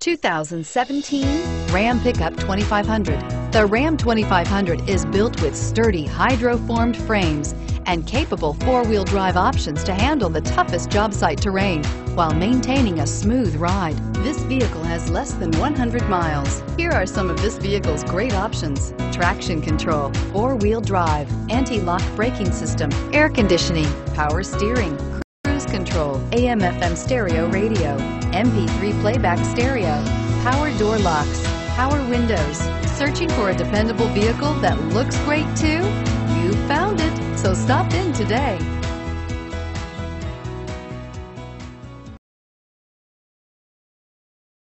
2017 Ram Pickup 2500. The Ram 2500 is built with sturdy hydroformed frames and capable four-wheel drive options to handle the toughest job site terrain while maintaining a smooth ride. This vehicle has less than 100 miles. Here are some of this vehicle's great options. Traction control, four-wheel drive, anti-lock braking system, air conditioning, power steering, control, AM FM stereo radio, MP3 playback stereo, power door locks, power windows. Searching for a dependable vehicle that looks great too? You found it, so stop in today.